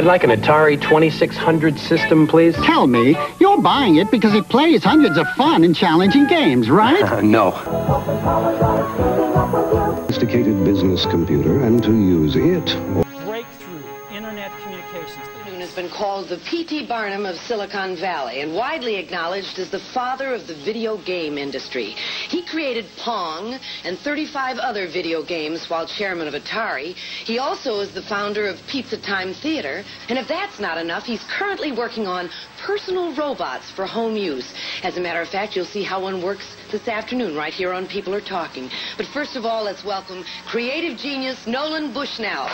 I'd like an Atari 2600 system, please. Tell me, you're buying it because it plays hundreds of fun and challenging games, right? Uh, no. Sophisticated business computer and to use it. Internet communications. has been called the P.T. Barnum of Silicon Valley and widely acknowledged as the father of the video game industry. He created Pong and 35 other video games while chairman of Atari. He also is the founder of Pizza Time Theater. And if that's not enough, he's currently working on personal robots for home use. As a matter of fact, you'll see how one works this afternoon right here on People Are Talking. But first of all, let's welcome creative genius Nolan Bushnell.